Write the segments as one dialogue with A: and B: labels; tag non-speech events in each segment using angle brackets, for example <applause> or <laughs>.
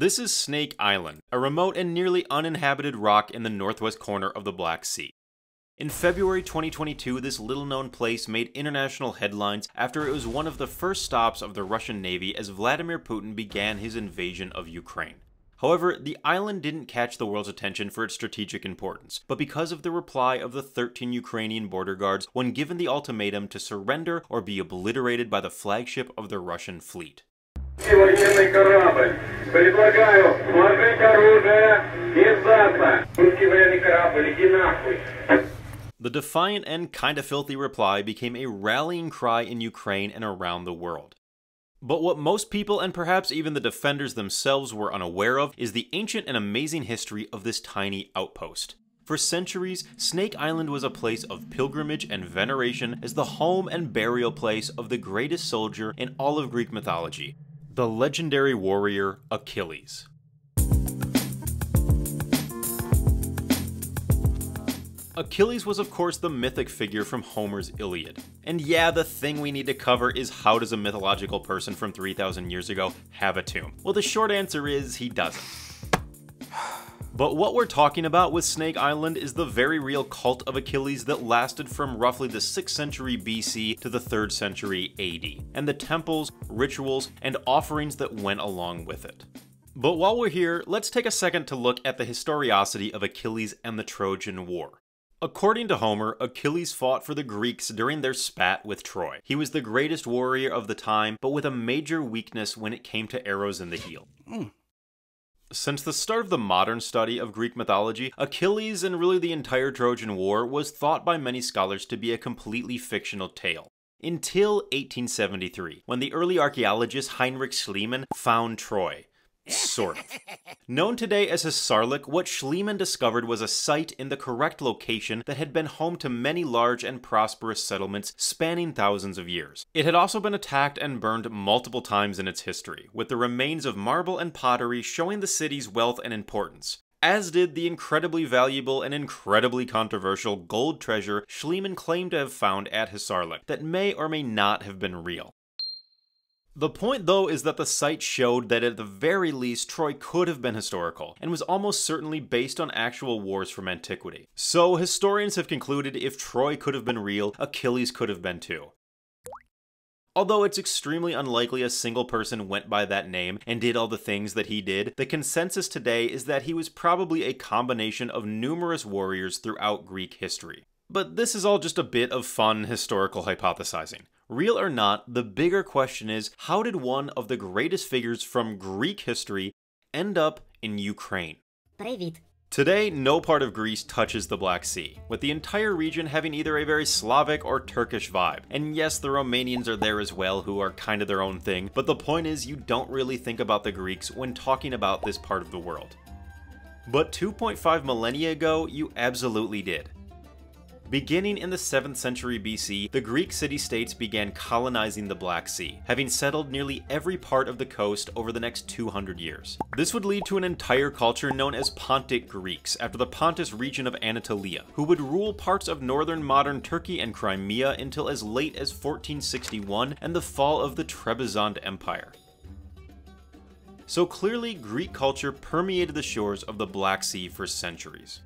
A: This is Snake Island, a remote and nearly uninhabited rock in the northwest corner of the Black Sea. In February 2022, this little known place made international headlines after it was one of the first stops of the Russian Navy as Vladimir Putin began his invasion of Ukraine. However, the island didn't catch the world's attention for its strategic importance, but because of the reply of the 13 Ukrainian border guards when given the ultimatum to surrender or be obliterated by the flagship of the Russian fleet
B: военный корабль. Предлагаю сложить оружие и сдаться. Русский военный корабль, иди нахуй.
A: The defiant and kinda filthy reply became a rallying cry in Ukraine and around the world. But what most people, and perhaps even the defenders themselves, were unaware of is the ancient and amazing history of this tiny outpost. For centuries, Snake Island was a place of pilgrimage and veneration as the home and burial place of the greatest soldier in all of Greek mythology, the legendary warrior Achilles. Achilles was of course the mythic figure from Homer's Iliad. And yeah, the thing we need to cover is how does a mythological person from 3000 years ago have a tomb? Well, the short answer is he doesn't. But what we're talking about with Snake Island is the very real cult of Achilles that lasted from roughly the 6th century BC to the 3rd century AD, and the temples, rituals, and offerings that went along with it. But while we're here, let's take a second to look at the historiosity of Achilles and the Trojan War. According to Homer, Achilles fought for the Greeks during their spat with Troy. He was the greatest warrior of the time, but with a major weakness when it came to arrows in the heel. Hmm. Since the start of the modern study of Greek mythology, Achilles and really the entire Trojan War was thought by many scholars to be a completely fictional tale. Until 1873, when the early archaeologist Heinrich Schliemann found Troy. Sort of. <laughs> Known today as Hisarlik, what Schliemann discovered was a site in the correct location that had been home to many large and prosperous settlements spanning thousands of years. It had also been attacked and burned multiple times in its history, with the remains of marble and pottery showing the city's wealth and importance. As did the incredibly valuable and incredibly controversial gold treasure Schliemann claimed to have found at Hisarlik that may or may not have been real. The point, though, is that the site showed that at the very least Troy could have been historical, and was almost certainly based on actual wars from antiquity. So, historians have concluded if Troy could have been real, Achilles could have been too. Although it's extremely unlikely a single person went by that name and did all the things that he did, the consensus today is that he was probably a combination of numerous warriors throughout Greek history. But this is all just a bit of fun historical hypothesizing. Real or not, the bigger question is how did one of the greatest figures from Greek history end up in Ukraine?
C: Привіт.
A: Today, no part of Greece touches the Black Sea, with the entire region having either a very Slavic or Turkish vibe. And yes, the Romanians are there as well, who are kind of their own thing, but the point is you don't really think about the Greeks when talking about this part of the world. But 2.5 millennia ago, you absolutely did. Beginning in the 7th century BC, the Greek city-states began colonizing the Black Sea, having settled nearly every part of the coast over the next 200 years. This would lead to an entire culture known as Pontic Greeks, after the Pontus region of Anatolia, who would rule parts of northern modern Turkey and Crimea until as late as 1461 and the fall of the Trebizond Empire. So clearly, Greek culture permeated the shores of the Black Sea for centuries.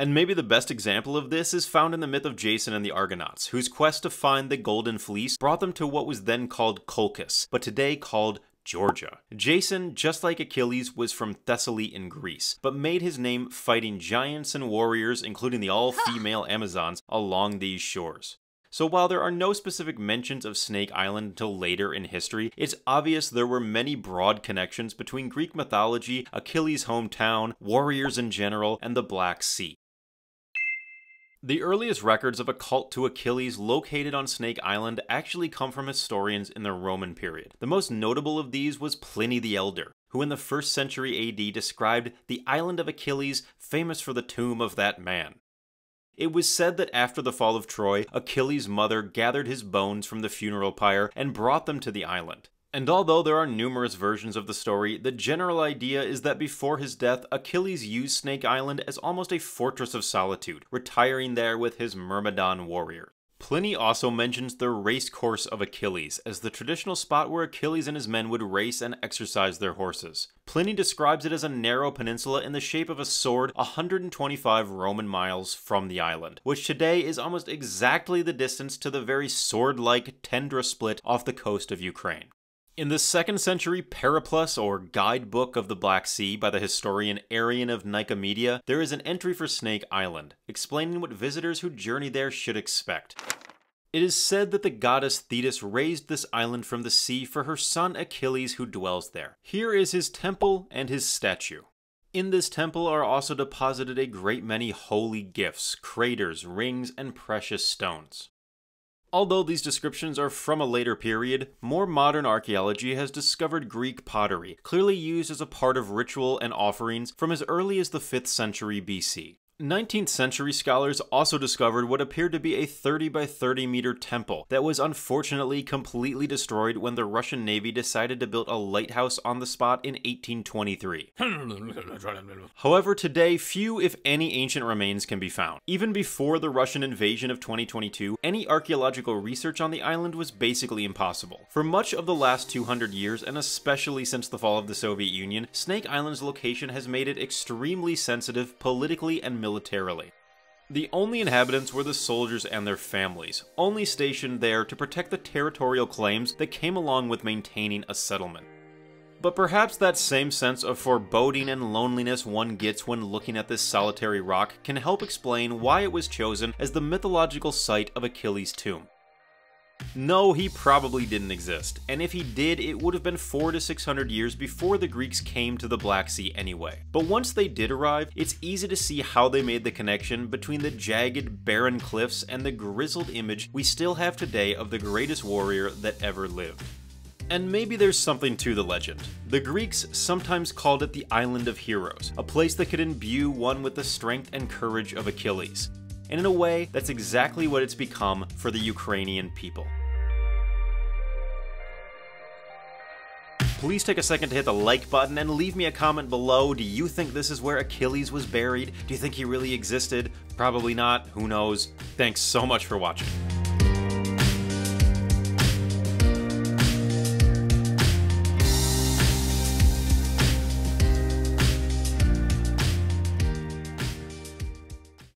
A: And maybe the best example of this is found in the myth of Jason and the Argonauts, whose quest to find the Golden Fleece brought them to what was then called Colchis, but today called Georgia. Jason, just like Achilles, was from Thessaly in Greece, but made his name fighting giants and warriors, including the all female <laughs> Amazons, along these shores. So while there are no specific mentions of Snake Island until later in history, it's obvious there were many broad connections between Greek mythology, Achilles' hometown, warriors in general, and the Black Sea. The earliest records of a cult to Achilles located on Snake Island actually come from historians in the Roman period. The most notable of these was Pliny the Elder, who in the 1st century AD described the island of Achilles famous for the tomb of that man. It was said that after the fall of Troy, Achilles' mother gathered his bones from the funeral pyre and brought them to the island. And although there are numerous versions of the story, the general idea is that before his death, Achilles used Snake Island as almost a fortress of solitude, retiring there with his Myrmidon warrior. Pliny also mentions the race course of Achilles as the traditional spot where Achilles and his men would race and exercise their horses. Pliny describes it as a narrow peninsula in the shape of a sword 125 Roman miles from the island, which today is almost exactly the distance to the very sword-like Tendra spit off the coast of Ukraine. In the 2nd century Periplus or Guidebook of the Black Sea by the historian Arrian of Nicomedia, there is an entry for Snake Island, explaining what visitors who journey there should expect. It is said that the goddess Thetis raised this island from the sea for her son Achilles who dwells there. Here is his temple and his statue. In this temple are also deposited a great many holy gifts, craters, rings, and precious stones. Although these descriptions are from a later period, more modern archaeology has discovered Greek pottery, clearly used as a part of ritual and offerings from as early as the 5th century BC. 19th century scholars also discovered what appeared to be a 30 by 30 meter temple that was unfortunately completely destroyed when the Russian Navy decided to build a lighthouse on the spot in 1823. <laughs> However, today few if any ancient remains can be found. Even before the Russian invasion of 2022, any archaeological research on the island was basically impossible. For much of the last 200 years, and especially since the fall of the Soviet Union, Snake Island's location has made it extremely sensitive politically and militarily militarily. The only inhabitants were the soldiers and their families, only stationed there to protect the territorial claims that came along with maintaining a settlement. But perhaps that same sense of foreboding and loneliness one gets when looking at this solitary rock can help explain why it was chosen as the mythological site of Achilles' tomb. No, he probably didn't exist, and if he did, it would have been 4 to 600 years before the Greeks came to the Black Sea anyway. But once they did arrive, it's easy to see how they made the connection between the jagged, barren cliffs and the grizzled image we still have today of the greatest warrior that ever lived. And maybe there's something to the legend. The Greeks sometimes called it the Island of Heroes, a place that could imbue one with the strength and courage of Achilles and in a way, that's exactly what it's become for the Ukrainian people. Please take a second to hit the like button and leave me a comment below. Do you think this is where Achilles was buried? Do you think he really existed? Probably not. Who knows? Thanks so much for watching.